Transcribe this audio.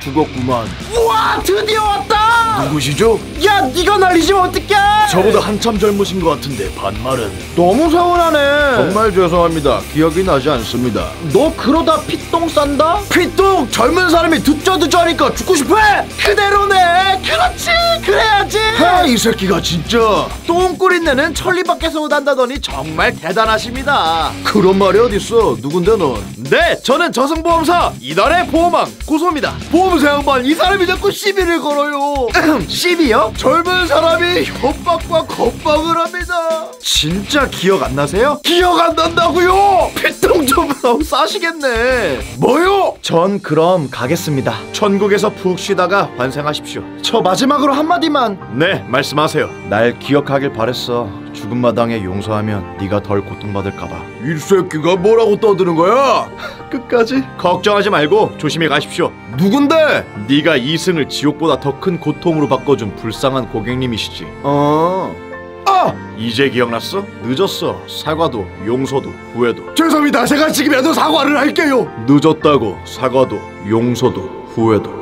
죽었구만. 우와 드디어 왔다 누구시죠? 야 네가 날리시면 어떡해 저보다 한참 젊으신 것 같은데 반말은 너무 서운하네 정말 죄송합니다. 기억이 나지 않습니다. 너 그러다 피똥 싼다? 피똥 젊은 사람이 듣자 듣자 하니까 죽고 싶어해 그대로네 이 새끼가 진짜 똥꾸린내는 천리 밖에서 오단다더니 정말 대단하십니다 그런 말이 어딨어? 누군데 넌? 네 저는 저승보험사 이달의 보험왕 고소입니다 보험사 양반 이 사람이 자꾸 시비를 걸어요 시비요? 젊은 사람이 협박과 겁박을 합니다 진짜 기억 안 나세요? 기억 안 난다고요 피똥 좀 싸시겠네. 뭐요? 전 그럼 가겠습니다. 천국에서 푹 쉬다가 환생하십시오. 저 마지막으로 한마디만. 네 말씀하세요. 날 기억하길 바랬어. 죽은 마당에 용서하면 네가 덜 고통받을까봐. 이 새끼가 뭐라고 떠드는 거야? 끝까지? 걱정하지 말고 조심히 가십시오. 누군데? 네가 이승을 지옥보다 더 큰 고통으로 바꿔준 불쌍한 고객님이시지. 어. 아! 이제 기억났어? 늦었어 사과도 용서도 후회도 죄송합니다. 제가 지금이라도 사과를 할게요. 늦었다고 사과도 용서도 후회도